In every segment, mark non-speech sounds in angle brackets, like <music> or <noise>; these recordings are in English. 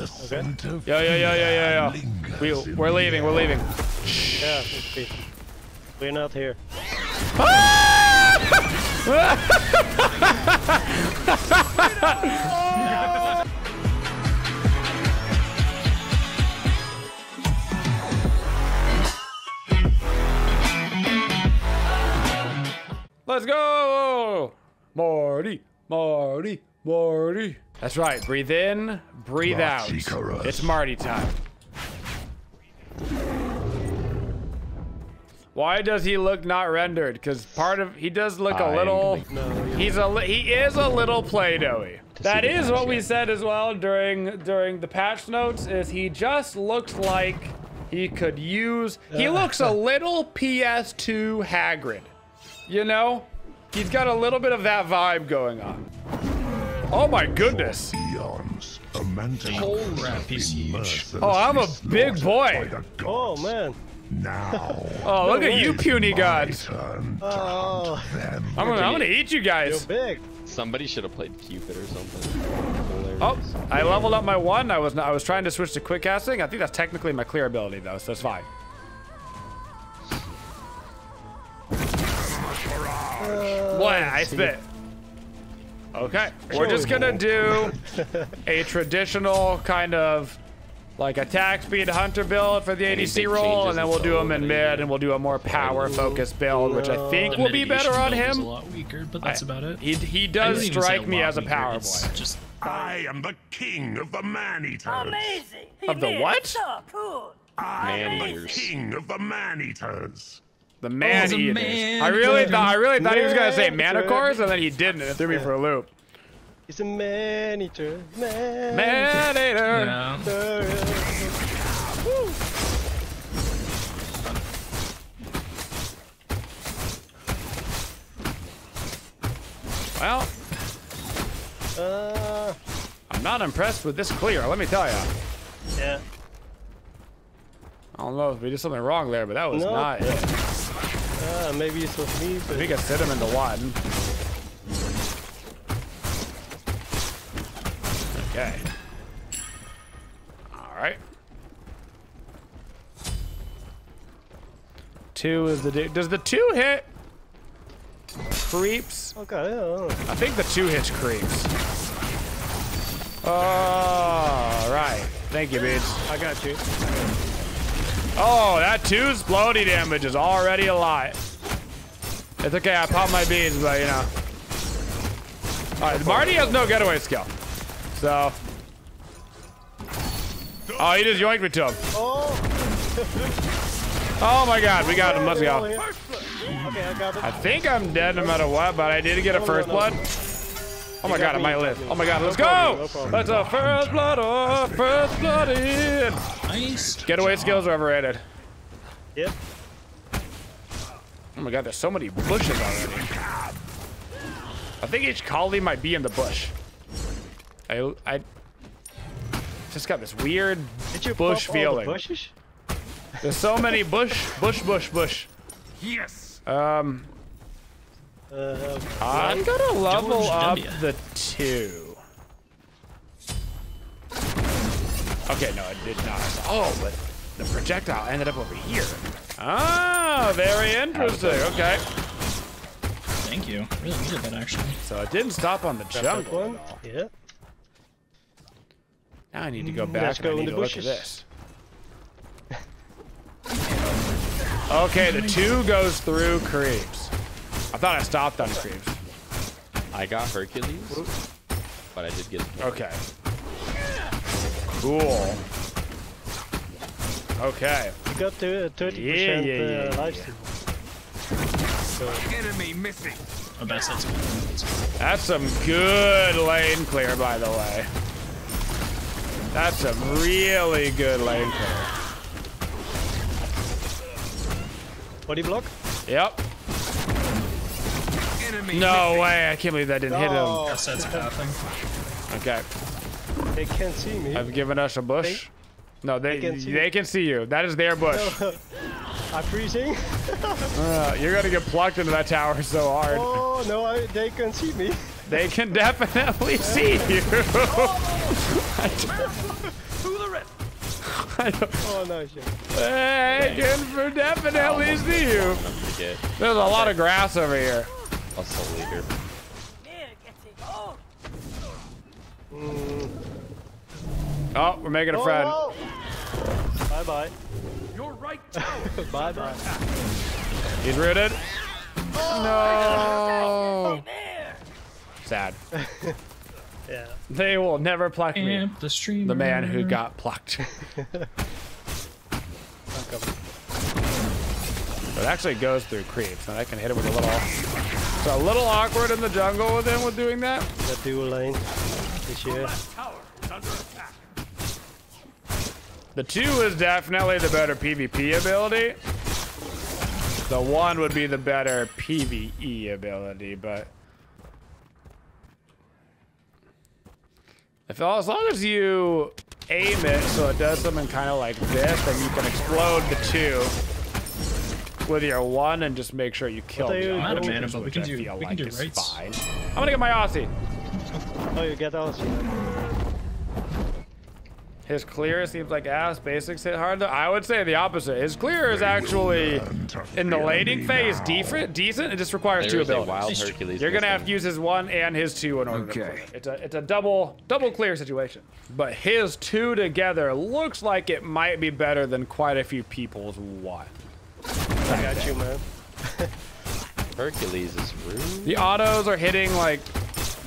The scent of Yo, yo, yo, yo, yo, yo. We, we're leaving, we're leaving. Yeah. We're not here. Let's go! Marty, Marty, Marty. That's right. Breathe in, breathe out. It's Marty time. Why does he look not rendered? Because part of he does look a little. No, He's a li- he is a little Play-Doh-y. That is what we said as well during during the patch notes. Is he just looks like he could use? He looks a little PS2 Hagrid. You know, he's got a little bit of that vibe going on. Oh my goodness! Eons, a Holy crap, he's huge. Oh, I'm a big boy. Oh man. Now, <laughs> Oh, look at you, puny my gods! Oh. I'm gonna, I'm gonna eat you You're guys. big. Somebody should have played Cupid or something. Oh, I leveled up my one. I was not, I was trying to switch to quick casting. I think that's technically my clear ability though, so it's fine. Uh, Blah, I spit. Okay, we're just gonna do <laughs> a traditional kind of like attack speed hunter build for the ADC big roll, and then we'll do him in mid, and we'll do a more power focused build, which I think will be better on him. a lot weaker, but that's about it. He he does wouldn't even say strike me as a weaker, power it's boy. Just I am the king of the man-eaters. Amazing! He Of the what? So cool. I am the Man-eaters. king of the man-eaters. The man the eaters. man I really eater. thought I really thought he was gonna say Man eater. and then he didn't. It threw me for a loop. He's a man eater. Man. Man eater. yeah. Well, Uh, I'm not impressed with this clear. Let me tell you. yeah. I don't know if we did something wrong there, but that was No. not it. Uh, maybe it was me, but We can sit him into one. Okay. All right. Two is the. Does the two hit creeps? okay. I think the two hits creeps. All right. Thank you, Beads. I got you. Oh, that two's floaty damage is already a lot. It's okay, I popped my beans, but you know. Alright, Marty has no getaway skill. So. Oh, he just yoinked me to him. Oh. Oh my god, we got him. Let's go. Okay, I got it. I think I'm dead no matter what, but I did get a first blood. Oh my god, I might live. Oh my god, let's go! That's a first blood, oh, first blood in. Nice. Getaway skills are overrated. Yep. Oh my god, there's so many bushes already. I think each Kali might be in the bush. I I just got this weird Did you bush pop all the feeling. bushes? There's so many bush, bush, bush, bush. Yes. Um, Uh, I'm gonna level George up W. the two. Okay, no, it did not. Oh, but the projectile ended up over here. Ah, very interesting. Okay, Thank you. I Really needed that actually. so it didn't stop on the that jungle. one. at all. Yeah. Now I need to go back Let's and I need the to look at this. Okay, the two goes through creeps. I thought I stopped on creeps. I got Hercules, but I did get. Okay. Cool. Okay. You got to uh, 30% Yeah, yeah, yeah, uh, yeah, lifesteal. Enemy missing. Oh, best that's. That's some good lane clear, by the way. That's some really good lane clear. Body block? Yep. Enemy No way. I can't believe that didn't hit him. Oh, Best that's pathing. Okay. they can't see me. I've given us a bush. No, they They can see- they can see you. That is their bush. <laughs> I'm freezing. Uh, you're gonna get plucked into that tower so hard. Oh no, I, they can see me. They can definitely <laughs> see you. <laughs> I don't, Oh no shit. hey, good for definitely see you. There's a lot of grass over here. I'll soul leader. Mm. Oh, we're making a friend. Oh, Bye bye. Your right tower. Bye bye. He's rooted. No. Sad. <laughs> Yeah. They will never pluck me. Amp the stream. The man who got plucked. <laughs> It actually goes through creeps, and I can hit it with a little. It's a little awkward in the jungle with him with doing that. The dual lane this year. The two is definitely the better PvP ability. The one would be the better PvE ability, but if as long as you aim it so it does something kind of like this, then you can explode the two with your one and just make sure you kill What the you other, I'm out of doing? mana, which but we I can do- feel we can like do is rights. fine. I'm gonna get my Asi. Oh, you get Asi. His clear seems like ass. Basics hit hard though. I would say the opposite. His clear is actually in the laning phase decent. Decent. It just requires two There's a abilities. wild Hercules. You're gonna have to use his one and his two in order to Okay. clear. It's a it's a double double clear situation. But his two together looks like it might be better than quite a few people's one. I got you, man. <laughs> Hercules is rude. The autos are hitting like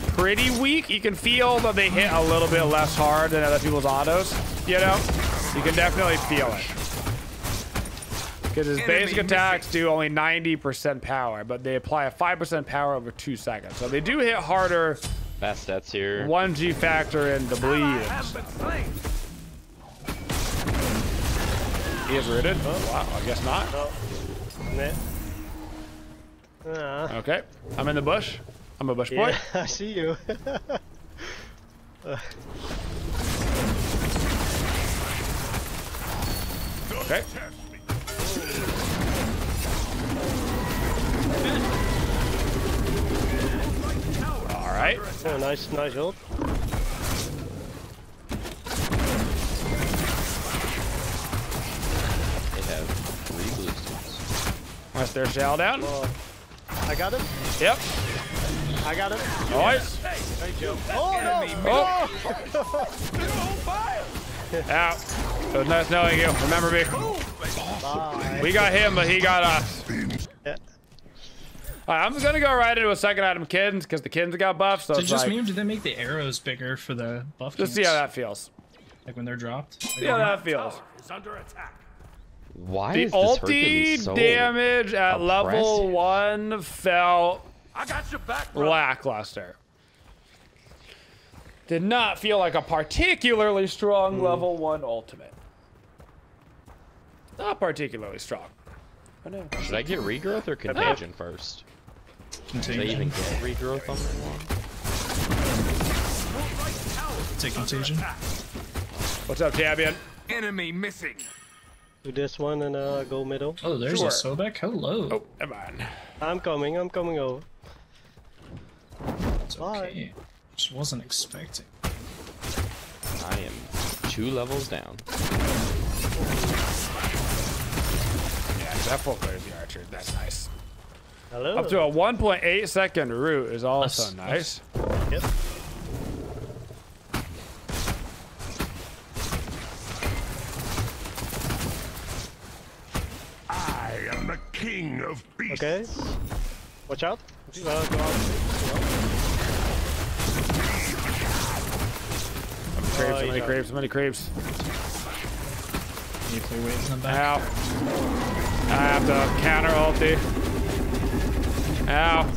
pretty weak. You can feel that they hit a little bit less hard than other people's autos. You know, you can definitely feel it. Because his Enemy basic attacks do only 90% power, but they apply a 5% power over two seconds. So they do hit harder. Fast stats here. 1G factor in the bleed. Is rooted. Oh, wow. I guess not. Nah. Ah. Okay. I'm in the bush. I'm a bush boy. Yeah, <laughs> I see you. Okay. All right. oh, nice, nice ult. Boosters. Unless they're shell down. Oh, I got him. Yep. I got him. Nice. Oh no! Oh. <laughs> Out. It was nice knowing you. Remember me. Bye. We got him, but he got us. Yeah. All right, I'm gonna go right into a second item kittens because the kittens got buffed. So Is it it's just like, me did they make the arrows bigger for the buff? just see how that feels. Like when they're dropped? See how that feels. Tower is under attack. Why The is this ulti so damage at level one felt I got your back, brother. lackluster. Did not feel like a particularly strong hmm. level one ultimate. Not particularly strong. I know. Should I get regrowth or ah. contagion first? Did they Contagion. even get regrowth on that one? Take contagion. What's up, champion? Enemy missing. Do this one and uh, go middle. Oh, there's Sure. a Sobek. Hello. Oh, never mind. I'm coming. I'm coming over. it's okay. Just wasn't expecting. I am two levels down. Yeah, that full clears the archer. That's nice. Hello. Up to a 1.8 second route is also Nice, nice. Yep. I am the king of beasts. Okay. Watch out. Uh, go out. Creeps, so many he's out. creeps, so many creeps. Need to clear waves in the back. Ow. I have to counter ulti. Ow.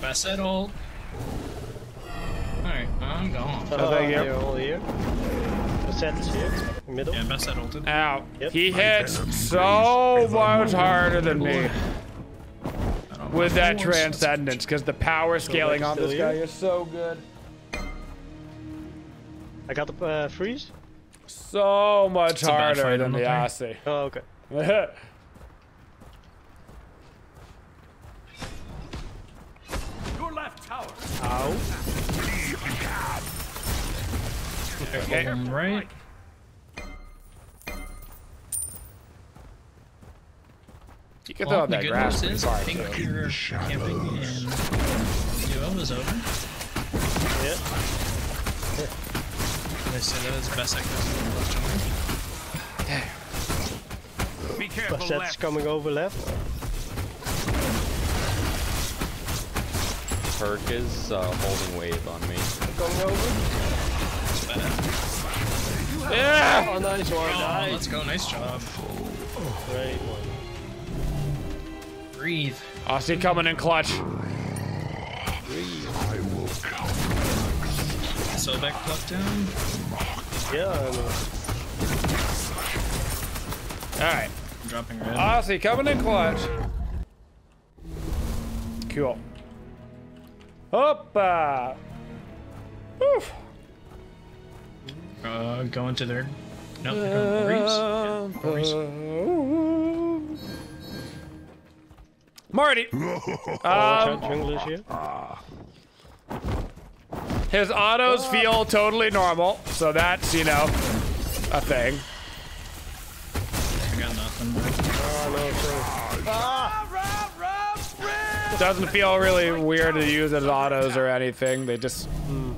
Bastet ult. Alright, I'm gone. Oh, thank you. Set is here. Middle. Yeah, Bastet ulted. Ow. Yep. He hits so much harder than me with that what's- transcendence because the power scaling on this guy here? is so good. I got the uh, freeze. So much a bad harder than the the Asi. Oh, okay. Your left tower. Ow. Okay. Bottom right. You can Well, throw out the that good grass news is, far I think too. your camping in duo is over. Yeah. They say that is the best I can Be careful That's left. coming over left. Perk is uh, holding wave on me. Coming over. Yeah! Oh, nice one. Oh, Nice. let's go. Nice job. Great one. Breathe. Asi coming in clutch. Sobek plucked down. Yeah, I know. All right. Dropping red. Asi coming in clutch. Cool. Hoppa. Oof. Uh, going to their. No, they're going to Reeves. Um, yeah, Reeves. Uh, Marty. <laughs> Oh, Um, jungle is here. Ah. his autos ah. feel totally normal, so that's, you know, a thing. I got nothing. Oh, no, sorry. Doesn't feel really weird to use as autos or anything. They just,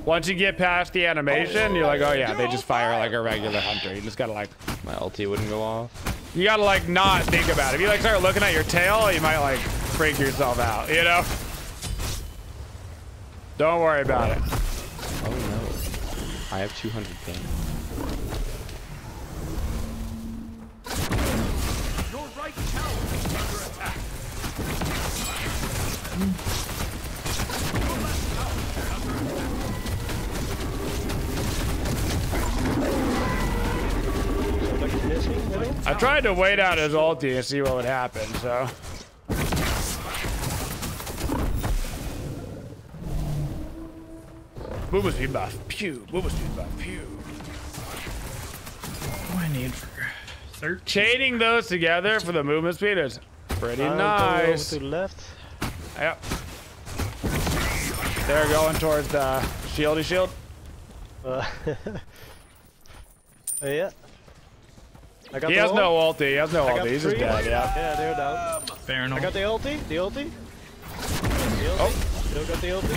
once you get past the animation, you're like, oh yeah, they just fire like a regular hunter. You just gotta like, My ulti wouldn't go off. you gotta like not think about it. If you like start looking at your tail, you might like freak yourself out, you know? Don't worry about it. Oh no. I have 200 ping. I tried to wait out his ulti and see what would happen, so. Movement speed buff. Pew. Movement speed buff. Pew. what do I need for 13? Chaining those together for the movement speed is pretty I'm going over nice. to the left. Yep. They're going towards the shieldy shield. Uh, <laughs> oh, yeah. I got He the has ult. no ulti. He has no I ulti. He's just dead. Yeah. Yeah, they're down. Baron I got the ulti. The ulti. The ulti. Oh. Still got the ulti.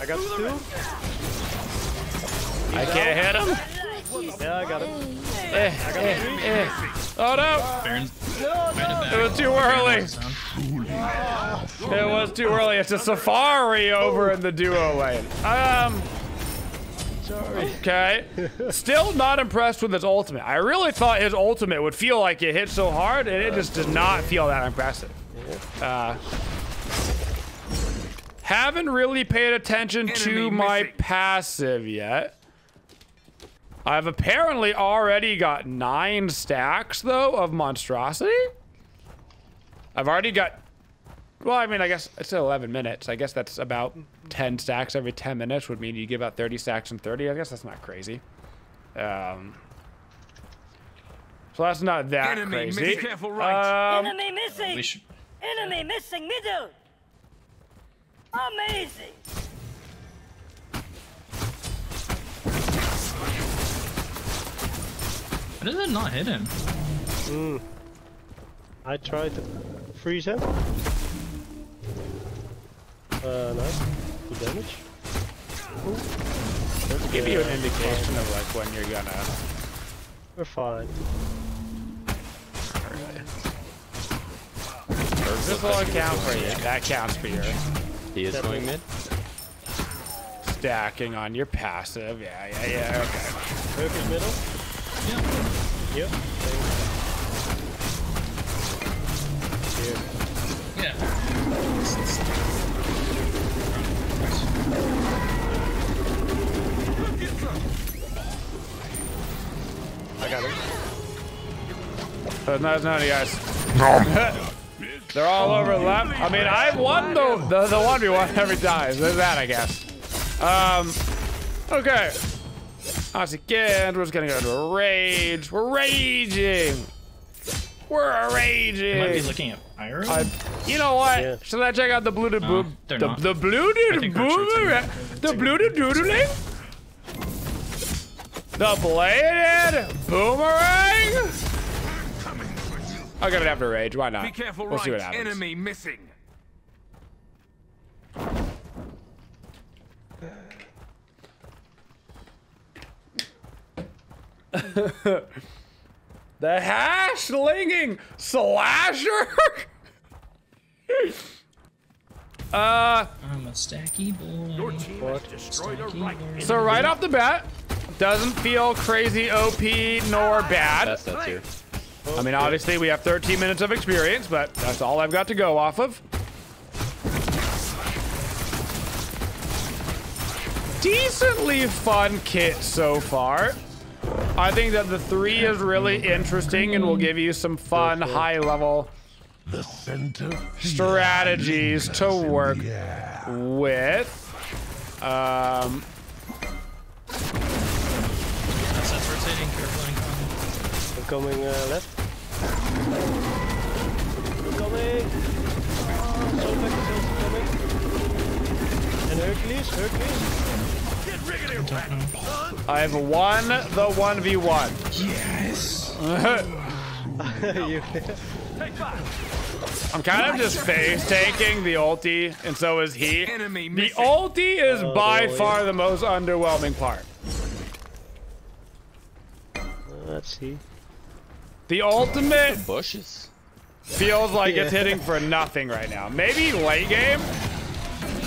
I got two. I can't hit him. Yeah, I got him. Eh, eh, eh. Oh no! Baron's kind of It was too early. It was too early. It's a safari over in the duo lane. Um. Sorry. Okay. Still not impressed with his ultimate. I really thought his ultimate would feel like it hit so hard, and it just does not feel that impressive. Uh, haven't really paid attention to my missing. passive yet. I've apparently already got nine stacks, though, of monstrosity. I've already got. Well, I mean, I guess it's 11 minutes. I guess that's about 10 stacks every 10 minutes would mean you give out 30 stacks in 30. I guess that's not crazy. Um, so that's not that Enemy, crazy. miss careful right. Um, Enemy missing! We should. Enemy missing middle! Amazing! How did it not hit him? I tried to freeze him. Uh, nice. Good damage. give you an indication of like when you're gonna. We're fine. This will count for you. That counts for you. He is going mid. stacking on your passive. Yeah, yeah, yeah. Okay. Turk is middle. Yeah. Yep. Here. Yeah. I got him. So there's none of you guys. <laughs> They're all over the left. I mean, I've won the the, the 1v1 every time. There's that, I guess. Um, okay. Once again, we're just gonna go to a rage. We're raging. We're I might be raging. looking at Pyro. I, you know what? Yeah. Should I check out the blue to No, boob? The, the blue I to think boob? Archer's in- The blue to doodling? The bladed boomerang. I'm gonna have to rage. Why not? Be careful, We'll right? see what happens. Enemy missing. <laughs> The hash slinging slasher. <laughs> uh, I'm a stacky boy. Your team has destroyed a right. boy. so right off the bat, doesn't feel crazy OP nor bad. Bastet's here. I mean, obviously we have 13 minutes of experience, but that's all I've got to go off of. Decently fun kit so far. I think that the three is really interesting and will give you some fun high level The center. strategies to work with. Um, That's, that's rotating. Careful incoming. Coming uh, left. Coming. So back is coming. And Hercules, Hercules. Get riggedy, rat. I have won the 1v1. Yes. you, Take five. I'm kind of just face taking the ulti, and so is he. The missing. ulti is Oh, by far the most underwhelming part. let's see. The ultimate Bushes. feels like it's hitting for nothing right now. Maybe late game,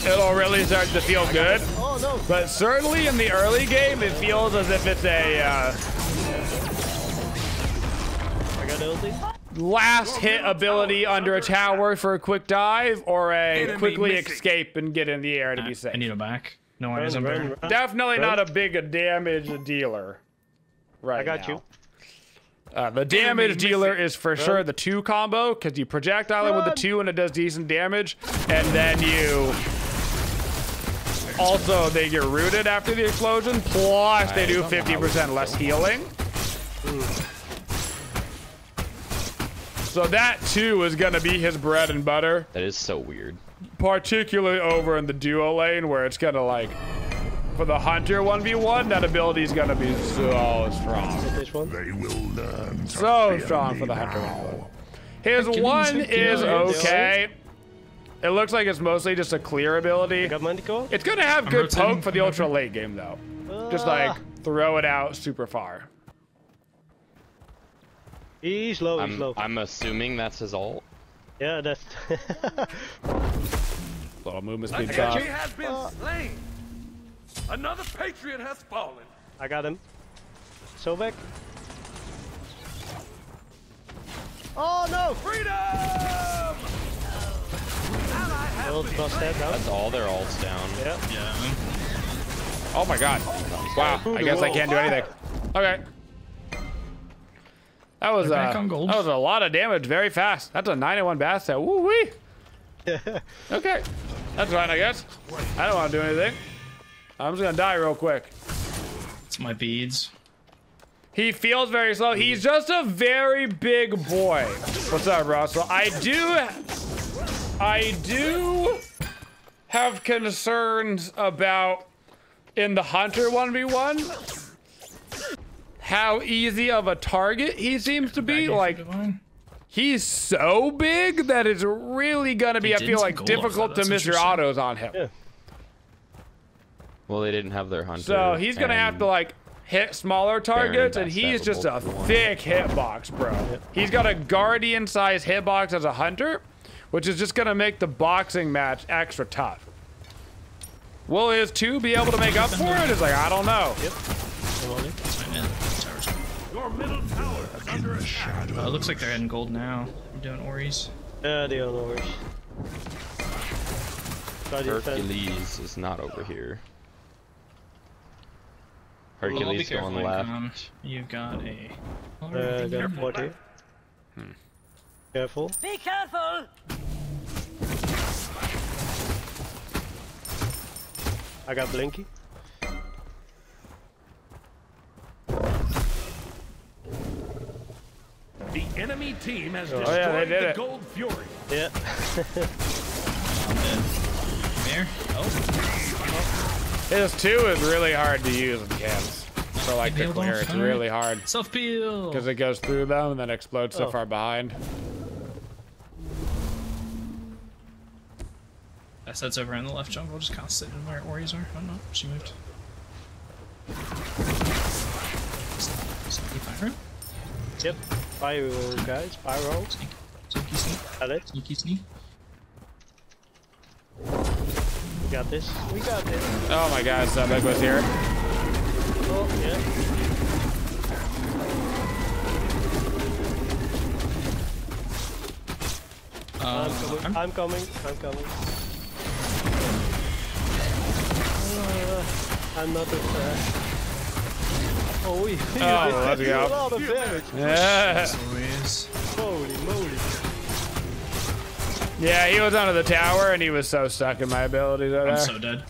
it'll really start to feel good. Oh no! But certainly in the early game, it feels as if it's a uh, I got ulti. Last hit ability under a tower for a quick dive, or a quickly escape and get in the air to be safe. I need a back. No worries, Run, I'm run, Definitely not a big a damage dealer. Right. I got now. you. Uh, the damage dealer is for sure the two combo because you projectile it with the two and it does decent damage, and then you also they get rooted after the explosion. Plus they do 50% less healing. So that too is gonna be his bread and butter, That is so weird. particularly over in the duo lane where it's gonna like for the hunter 1v1 that ability is gonna be so strong. They will learn. So strong for the hunter now. one. His Hercules, one is okay. It looks like it's mostly just a clear ability. I got Manticore. It's gonna have good poke for the ultra late game though. Just Ah, like throw it out super far. He's low, I'm low. I'm assuming that's his ult. Yeah, that's. <laughs> Little movement speed An tough. enemy has been uh. slain. Another patriot has fallen. I got him. Sobek. Oh no! Freedom! Ult bust that down. That's all their ults down. Yeah. Yeah. Oh my god. Wow. I guess I can't do anything. Okay. That was They're uh, on that was a lot of damage very fast. That's a 91 bath set. Woo wee. <laughs> Okay. That's fine, I guess. I don't want to do anything. I'm just gonna die real quick. It's my beads. He feels very slow. He's just a very big boy. What's up, Russell? I do, I do have concerns about in the Hunter 1v1 how easy of a target he seems to be. Like, he's so big that it's really gonna be, They I feel like, difficult to miss your autos on him. Yeah. Well, they didn't have their hunter. So he's gonna have to like hit smaller targets, and best he's just a both for one. thick hitbox, bro. He's got a guardian size hitbox as a hunter, which is just gonna make the boxing match extra tough. Will his two be able to make up for it? It's like I don't know. I'm Your middle tower is under the attack. Uh, it looks like they're heading gold now. I'm doing Ori's. Yeah, they don't know where. Guardian fan. Hercules is not over here. Well, be Hercules careful, going left. Incom. You've got a. Oh, Uh, got a port here. Careful. Be careful! I got Blinky. The enemy team has Oh, destroyed yeah, they did the it. Gold Fury. Yeah. I'm dead. Come here. Oh, His two is really hard to use with cams. uh, for like the Peeled clear. It's really hard Self peel. because it goes through them and then explodes so Oh. far behind. That set's over in the left jungle, just kind of sitting where Ori's are. Oh no, she moved. Sneaky pyro. Yep. Pyro, guys. Pyro. Sneak. Sneaky sneak. Got it. Sneaky sneak. We got this. We got this. Oh my god, Sobek was here. Oh, yeah. Uh, I'm coming. I'm- I'm coming. I'm coming. Uh, I'm not a fan. Oh, you Oh, let's did go. a damage. Yeah. Holy <laughs> moly. Yeah, he was under the tower and he was so stuck in my abilities over I'm there. so dead.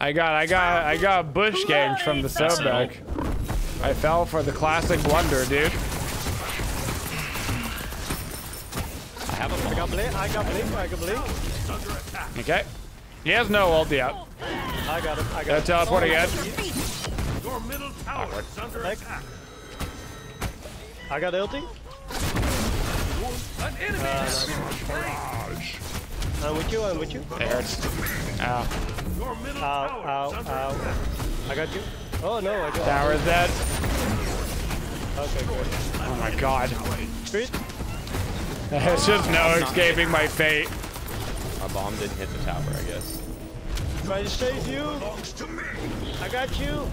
I got, I got, I got a bush games from the That's it. I fell for the classic blunder, dude. I have a I bomb. got blink. I got blink. I got blink. Okay. He has no ult yet. I got him. I Gotta got him. teleport again. Your middle tower is under Back. attack. I got ulti. An enemy uh, has been slain. I'm uh, with you. I'm with you. It hurts. Ow. Your middle Ow, tower ow, is under ow. attack. I got you. Oh no, I got Tower is dead. Okay, good. Oh my god. Street. <laughs> There's just no escaping my fate. My bomb didn't hit the tower, I guess. Try to save you. I got you.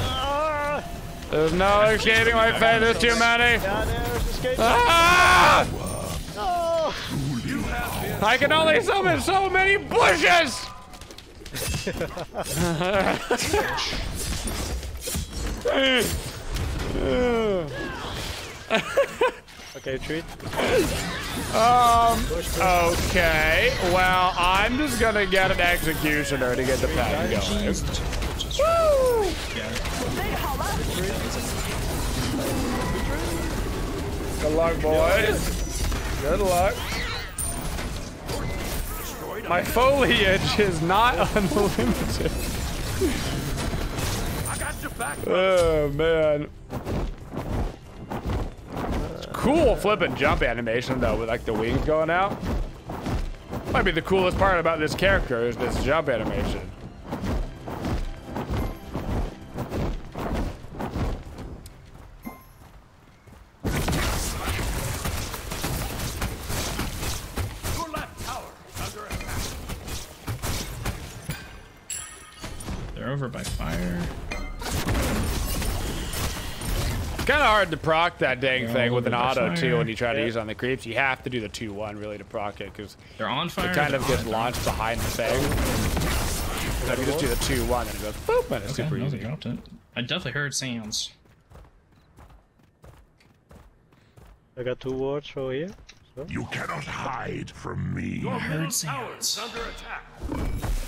Ah! There's no escaping my fate. There's too many. Yeah, there's escape. Ah! Oh! I can only summon so many bushes. <laughs> Okay, treat. <laughs> Um. Okay. Well, I'm just gonna get an executioner to get the pack going. Woo! Good luck, boys. Good luck. My foliage is not <laughs> unlimited. Oh man. It's cool flipping jump animation though, with like the wings going out. Might be the coolest part about this character is this jump animation. Your left tower is under attack. They're over by fire. Kind of hard to proc that dang They're thing with an over the auto too when you try to use on the creeps. You have to do the 2-1 really to proc it because They're on fire. it kind of gets launched behind the thing. So if you just do the 2-1 and it goes boop and it's Okay, super easy. dropped it. I definitely heard sounds. I got two wards over here. You cannot hide from me. Your heard sounds.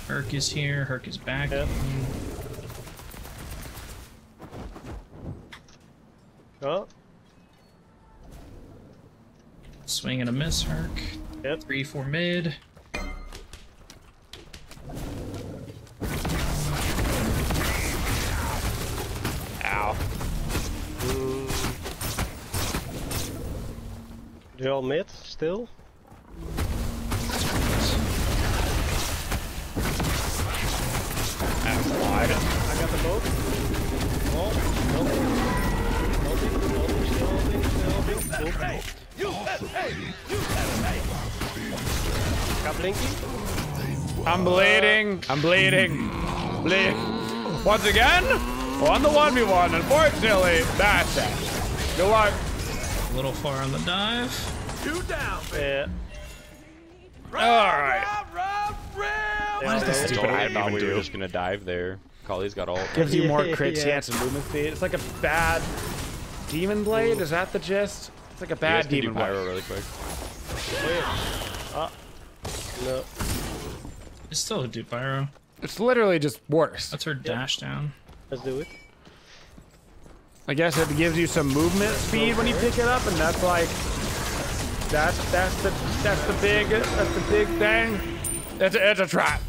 Herc is here. Herc is back. Yep. Oh, Swing and a miss, Herc. Yep. Three, four mid. Ow. Mm. they're all mid still. Wide. I got them both. Oh. Got Blinky. I'm bleeding. I'm bleeding. Bleed. Once again, on the 1v1. Unfortunately, that's it. Good luck. A little far on the dive. Two down, baby. Yeah. Alright. Rob, Rob, Rob. What is this I stupid I item thought we were just gonna dive there. Kali's got ult. Gives you more <laughs> crit yeah. chance and movement speed. It's like a bad demon blade. Is that the gist? It's like a You guys bad can do demon pyro blade. really quick. Uh, no. It's still a dude pyro. It's literally just worse. That's her dash down. Let's do it. I guess it gives you some movement speed when you pick it up, and that's like that's that's the that's the big that's the big thing. It's a, it's a trap.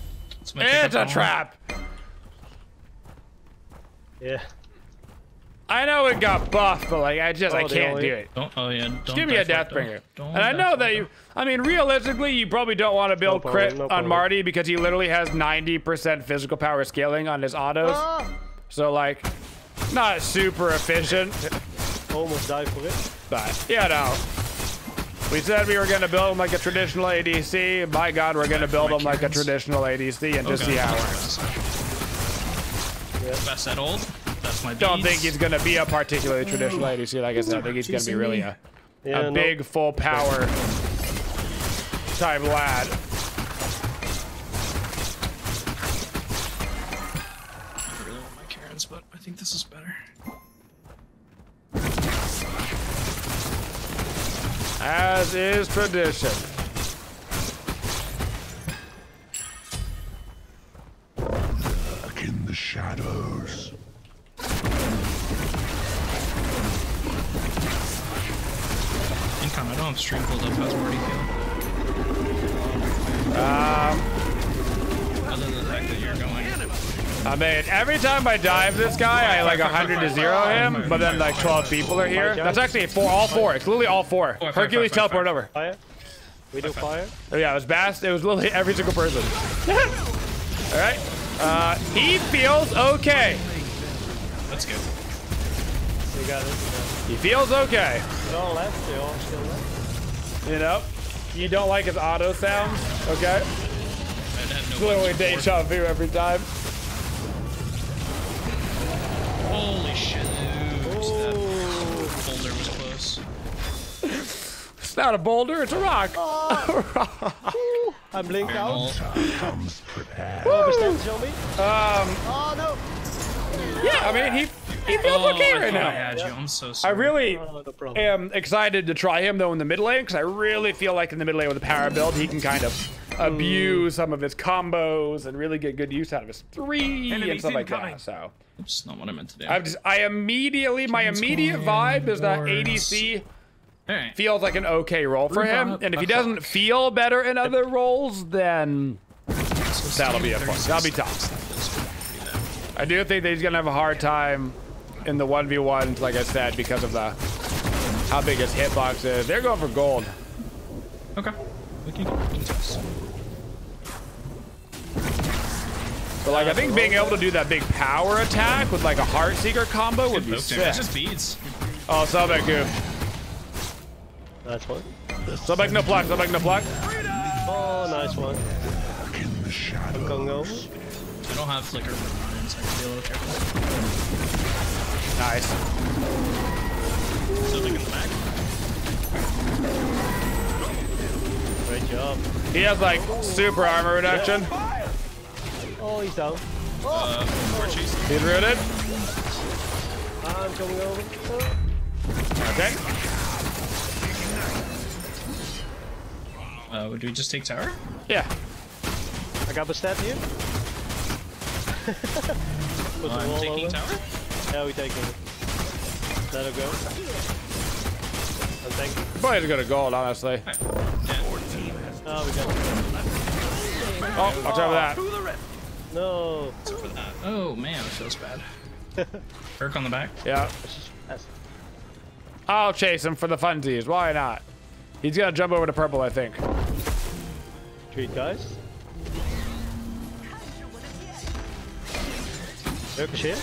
Somebody It's a trap. Yeah. I know it got buffed, but like I just I Oh, they can't only- do it. Don't. Oh yeah. Don't Just give me a die for it, Deathbringer. Don't And I know that you, I mean, realistically, you probably don't want to build problem, crit no on problem. Marty because he literally has 90% physical power scaling on his autos. Ah! So, like, not super efficient, <laughs> Almost died for it. but, you know. We said we were going to build him like a traditional ADC. My God, we're going to build him like a traditional ADC and just Okay. see how it works. Bastet old. That's my. Don't think he's going to be a particularly traditional ADC. Like I said, I think he's going to be really a, Yeah, a no. big, full power type lad. I really want my Karens, but I think this is better. As is tradition. I mean, every time I dive this guy, I like 100 to zero him, but then like 12 people are here. That's actually four, all four. It's literally all four. Four, Hercules five, five, teleport over. Fire. We do fire. Oh, yeah, it was Bast. It was literally every single person. <laughs> all right. Uh, he feels okay. That's good. We got it. He feels okay. They're all left. They're all still left. You know, you don't like his auto sounds, okay? I'd no Literally buttons before. deja vu every time. Holy shit. Oops, that boulder was close. It's not a boulder, it's a rock. Oh. <laughs> <laughs> I'm blinked out. Comes prepared. Oh, zombie. Um, Oh no. yeah, I mean, he, he feels oh, okay I right thought I now. had you. I'm so sorry. I really Oh, no am excited to try him though in the mid lane because I really feel like in the mid lane with the power build he can kind of abuse some of his combos and really get good use out of his three and Enemies stuff like that. So Oops, not what I meant to do. I just I immediately my immediate vibe is that ADC Alright. feels like an okay role for him, and if he doesn't feel better in other roles, then that'll be a fun. That'll be tough. I do think that he's gonna have a hard time in the one v ones, like I said, because of the how big his hitbox is. They're going for gold. Okay. We can contest. But like I think being able to do that big power attack with like a heart seeker combo would be sick. damage. Just beads. Oh, Sobek goof. Nice one. Sobek no pluck. Sobek no pluck. Oh, nice one. Back in the I'm shadows. going over. I don't have flicker for mine, so I can be a little careful. Nice. Something in the back. Great job. He has like super armor reduction. Oh, he's down. Uh, four chase. He's rooted. I'm coming over. Okay. Uh, do we just take tower? Yeah. I got the stat here. <laughs> Put the I'm wall taking over. tower. Yeah, we taking it. Let her go. I'm taking. Probably just go to gold, honestly. Yeah. Oh, we got it. Oh, watch out for that. No. So for that. Oh man, it feels bad. <laughs> Perk on the back. Yeah. I'll chase him for the funsies. Why not? He's gonna jump over to purple, I think. Treat guys. Hook is here.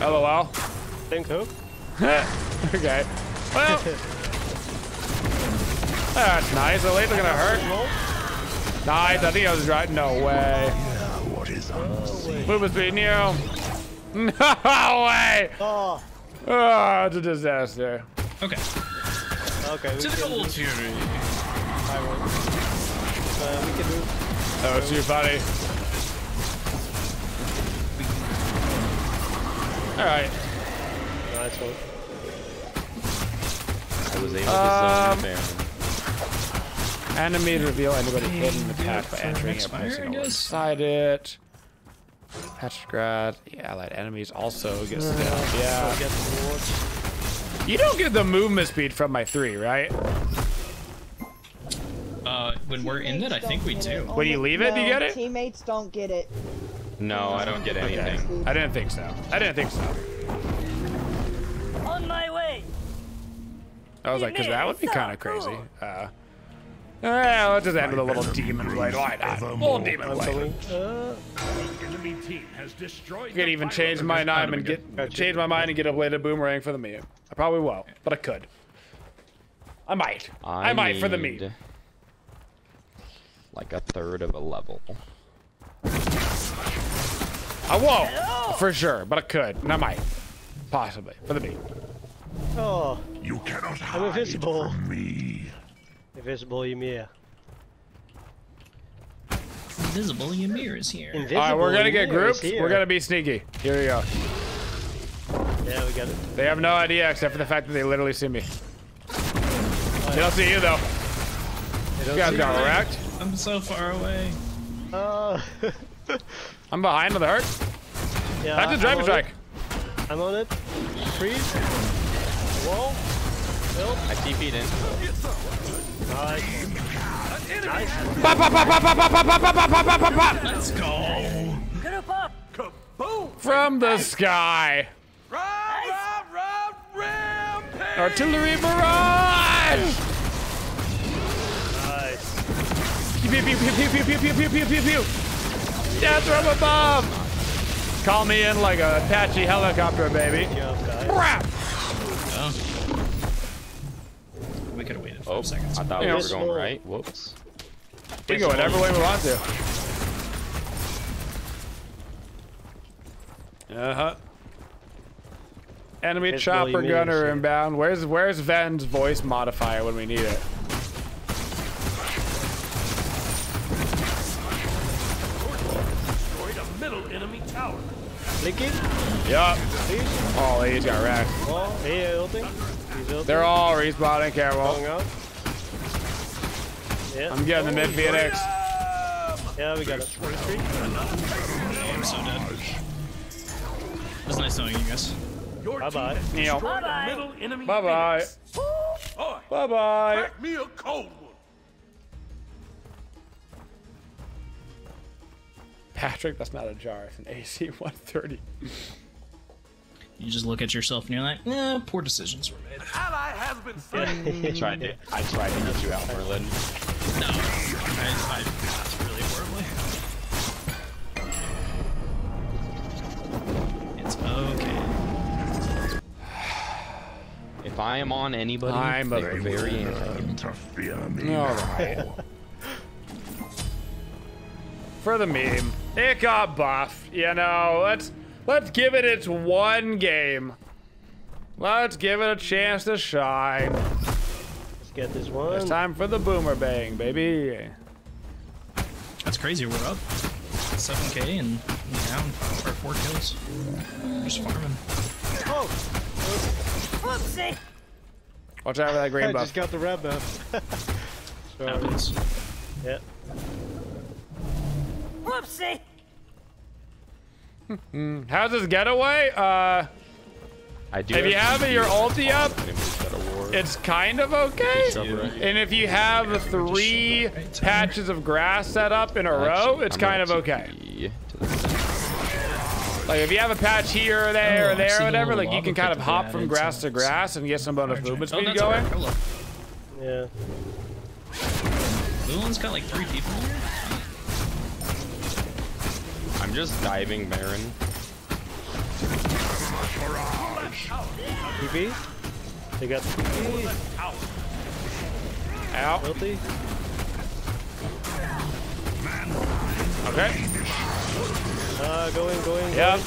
LOL. Think hook. okay. Well. <laughs> That's nice. The late's gonna hurt. Nice. I think I was right. No way. What is unseen? Move is beating you. <laughs> No way. Oh. Oh, it's a disaster. Okay. Okay. We To the can gold do fury. high roll. Uh, we can do. That was too funny. All right. Nice one. I was able Um, to zone Baron. Enemies reveal anybody hidden in the path by for entering next it, fire, placing I a wall inside it. Petrograd. The allied enemies also get stuff. Yeah. get. You don't get the movement speed from my three, right? Uh, when we're in it, I think we do. When you leave it, do you get it? Teammates don't get it. No, I don't get anything. I didn't think so. I didn't think so. On my way. I was like, because that would be kind of crazy. Uh, yeah, let's just end with a little demon blade. Why not? A little demon blade. Coming. Uh, team has I could even change my mind and good. get change my mind and get a bladed boomerang for the meme. I probably won't, but I could. I might. I, might for the need meme. Like a third of a level. I won't for sure, but I could, and I might, possibly for the meme. oh, You cannot hide I'm invisible. from me. Invisible Ymir. Invisible Ymir is here. Invisible All right, we're gonna get Ymir is groups. We're gonna be sneaky. Here we go. Yeah, we got it. They have no idea except for the fact that they literally see me. They don't see you though. They don't You guys see got wrecked. I'm so far away. Uh, <laughs> I'm behind with the hurt. yeah, That's a I'm driver on strike. it. I'm on it. Freeze. Wall. Build. I TP'd in. Pop, pop, pop, pop, pop, pop, pop, pop, pop, pop, pop, pop. Let's go. Kaboom! From the sky. Artillery barrage. Pew, pew, pew, pew, pew, pew, pew, pew, pew, pew, pew. Death from above. Call me in like a Apache helicopter, baby. Crap. We could have waited five Oh, seconds. I thought we were going right. Whoops. We can go whatever way we want to. Uh huh. Enemy It's chopper William gunner Eames, inbound. Where's where's Ven's voice modifier when we need it? Destroyed a middle enemy tower. Blinking. Yup. Oh, he's got wrecked. Wall. Hey, ulting. He's ulting. They're all respawning. going Careful. out. Yeah. I'm getting the mid Phoenix. Yeah, we got it. Retreat. Oh, I'm so dead. It was nice knowing you guys. Your Bye-bye. team has Neil. Bye-bye. a middle enemy Bye bye. Phoenix. Boy, Bye bye. me a cold one. Patrick, that's not a jar. It's an AC 130. You just look at yourself and you're like, eh, poor decisions were made. Ally has been <laughs> slain. I tried to, I tried to get you out, Merlin. No, I, I passed really horribly. It's okay. If I am on anybody, I'm a they're very anti. Learn to fear me now. For the meme, it got buffed. You know, let's let's give it its one game. Let's give it a chance to shine. Let's get this one. It's time for the boomer bang, baby. That's crazy. We're up 7k and down for four kills. We're just farming. Oh, Whoopsie. Watch out for that I green buff. I just got the red buff. <laughs> Sorry. Happens. Yeah. Whoopsie. How's this getaway? Uh, I do. if you have your ulti up, enemies that are war. it's kind of okay. And if you have three patches of grass set up in a row, it's kind of okay. TP to the center. Like if you have a patch here or there Oh, or there or whatever, like you can kind of hop from grass to to grass and get some bonus movement Oh, speed that's going. alright. Hello. Yeah. Blue one's got like three people here. I'm just diving Baron. They got. Out. Ulti. Okay. Uh, going, going. Yep.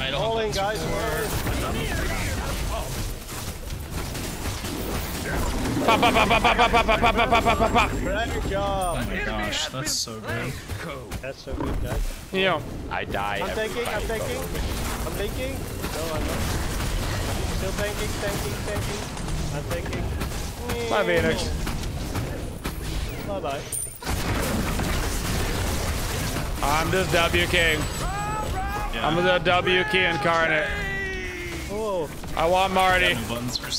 I don't Falling, guys. Pop, pop, pop, pop, pop, pop, pop, pop, pop, pop, pop, pop. Great job. Oh my gosh, that's so good. That's so good, guys. You know, I die. I'm every tanking, I'm fight, tanking. I'm tanking. No, I'm not. Still tanking, tanking, tanking. I'm tanking. bye Phoenix. Bye bye. I'm just W King. I'm the W King incarnate. Oh, I want Marty. No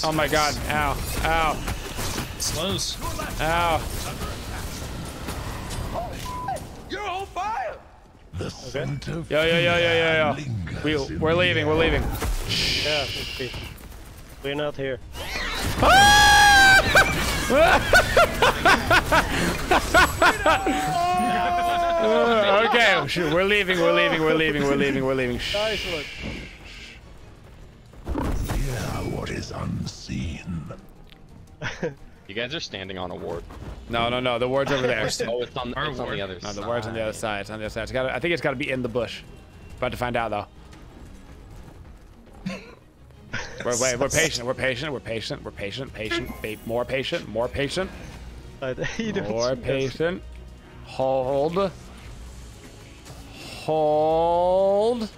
Oh my god. Ow. Ow. Slows. Ow. You're on fire. The scent of Yo, yo, yo, yo, yo, yo. lingers We, we're leaving, we're leaving. Yeah, let's. We're not here. <laughs> Okay, we're leaving, we're leaving, we're leaving, we're leaving, we're leaving. Shh. Nice one. You guys are standing on a ward. No, no, no, the ward's over there. <laughs> Oh, it's on, it's on the other No, side. the ward's on the other side. It's on the other side. It's gotta, I think it's got to be in the bush. About to find out though. <laughs> We're, wait, we're patient. We're patient. We're patient. We're patient. Patient. More patient. More patient. Uh, <laughs> More patient. Hold. Hold.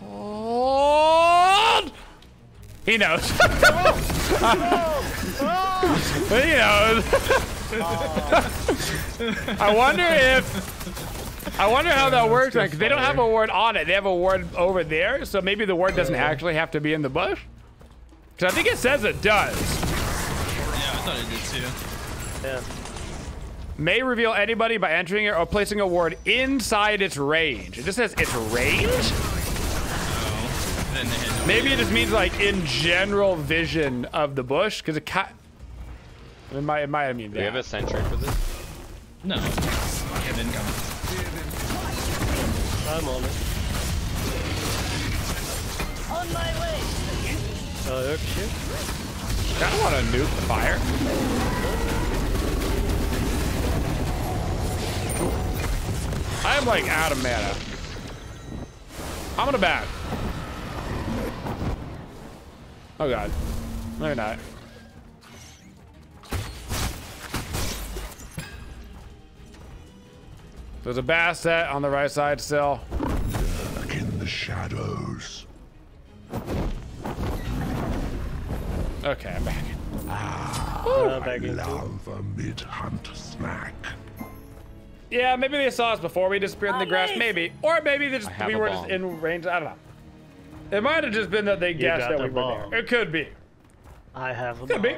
Hold. He knows. <laughs> he knows. <laughs> I wonder if. I wonder how that works. Like, they don't have a ward on it. They have a ward over there. So maybe the ward doesn't actually have to be in the bush. Because I think it says it does. Yeah, I thought it did too. Yeah. may reveal anybody by entering it or placing a ward inside its range. It just says its range? Maybe it just means like in general vision of the bush, because it ca- it might it might mean Do we have a sentry for this? No. Yeah, didn't. I'm on it. On my way. Uh, Urk shit. I don't want to nuke the fire. I am like out of mana. I'm gonna back. Oh god. No, you're not. There's a Bastet on the right side still. Lurk in the shadows. Okay, I'm back. Uh, back I love a mid-hunt snack. Yeah, maybe they saw us before we disappeared in the grass, Amazing. maybe. Or maybe they just, we a were just in range. I don't know. It might have just been that they guessed got that the we were there. It could be. I have a Could be.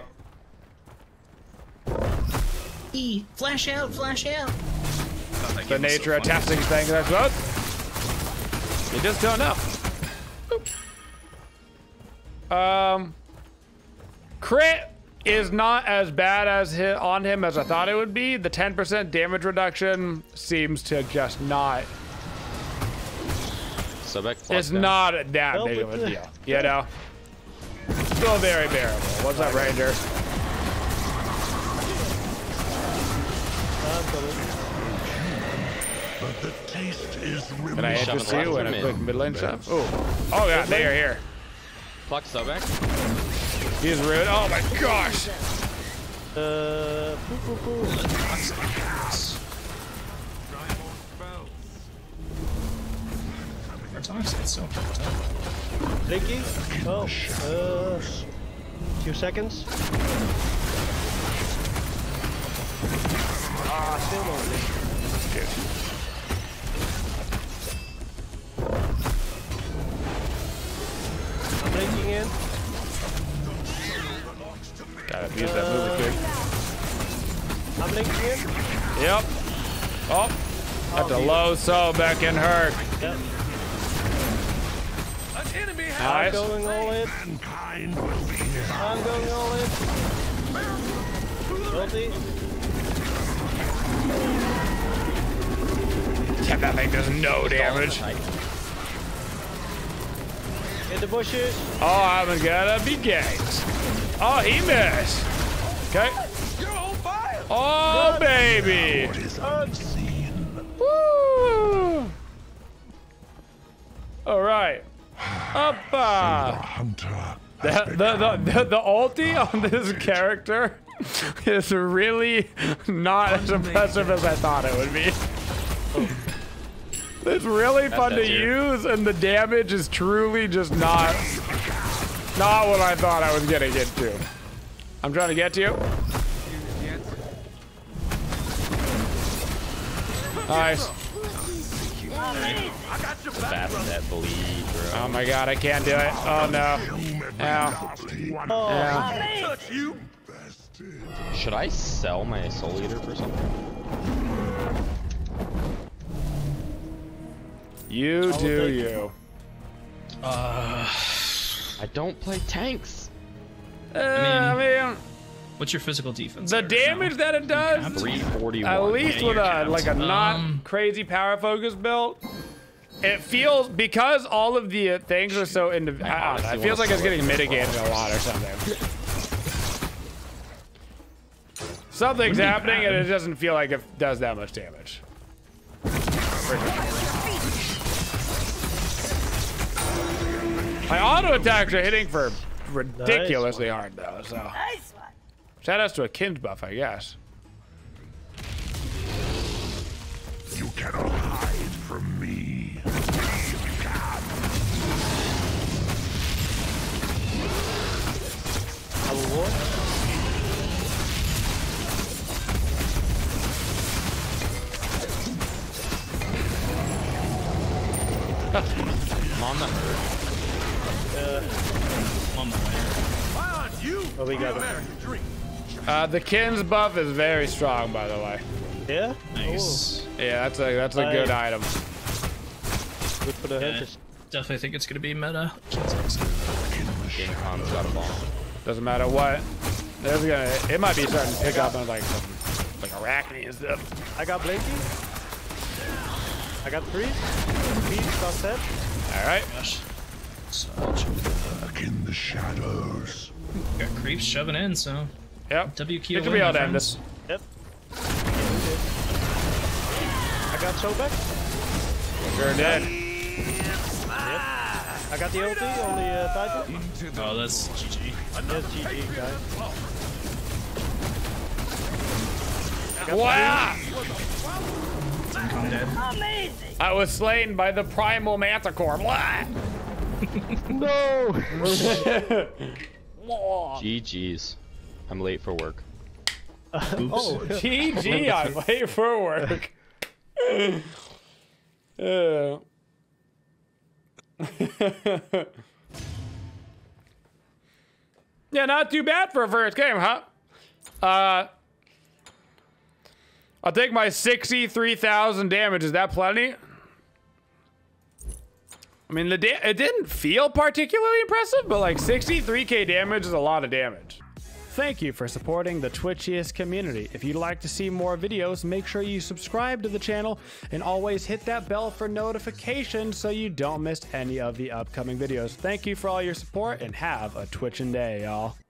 E, flash out, flash out. The game was so nature of testing things, I suppose. You just don't know. Boop. Um, crit is not as bad as hit on him as I thought it would be. The 10% damage reduction seems to just not. Sobek plus It's down. not that Help big of with a the- deal. You know? Still very bearable. What's up, Ranger? But the taste is Can I remarkable. interest you in a Shove quick mid lane shove? Oh, oh yeah, they are here. Pluck Sobek. He's rude. Oh my gosh. Uh, poo poo poo. Our toxic's so up. Blinky. Oh, uh, few seconds. Ah, still no blink. I'm blinking in. Gotta use that move quick. I'm blinking in. Yep. Oh. At the low so back in her. Yep. An enemy has I'm going all in. Mankind will be here. I'm going all in. Guilty. Yeah, that thing does no damage. In the bushes. Oh, I'm gonna be ganked. Oh, he missed. Okay. You're on fire! Oh, baby. What is unseen. Woo. All right. Hunter the, the, the, the, ulti on this character is really not as impressive as I thought it would be. It's really fun to use, and the damage is truly just not not what I thought I was getting into. I'm trying to get to you. Nice. I got your back, that bleed. Oh my god, I can't do it. Oh no. Yeah. Yeah. Touch you! Should I sell my Soul Eater for something? You will do take you. Uh, I don't play tanks. Uh, I mean, what's your physical defense? the right damage now? that it does, 341. at least with a like a not Um, crazy power focus build, it feels because all of the uh, things are so into. I don't know, it feels like it's getting mitigated a lot or something. Something's happening and it doesn't feel like it does that much damage. My auto attacks are hitting for ridiculously hard though, so. Nice one. Shout outs to a Kin's buff, I guess. You cannot way. On you, Oh, we got the. American dream. Uh, the Kin's buff is very strong, by the way. Yeah? Nice. Yeah, that's a that's a good item. Good for the Yeah, hunters. definitely think it's gonna be meta. Game Khan's got a ball. Doesn't matter what. There's gonna it might be starting to pick up on like some like arachne and stuff. I got Blinky. I got three. Beast got set. All right. Gosh. Such. Back in the shadows. Got creeps shoving in, so Yep. WQ. It should be able to end this. Yep. I got Sobek. Sure did. I got the ulti on the uh, Titan. Oh, that's GG. Yes, GG, guys. Wow! Income dead. Amazing. I was slain by the primal manticore. Blah! <laughs> No! <laughs> GG's. I'm late for work. oh, GG, I'm late for work. <laughs> Uh. <laughs> yeah, not too bad for a first game, huh? Uh, I'll take my 63,000 damage. Is that plenty? I mean, it didn't feel particularly impressive, but like 63k damage is a lot of damage. Thank you for supporting the Twitchiest community. If you'd like to see more videos, make sure you subscribe to the channel and always hit that bell for notifications so you don't miss any of the upcoming videos. Thank you for all your support and have a twitching day, y'all.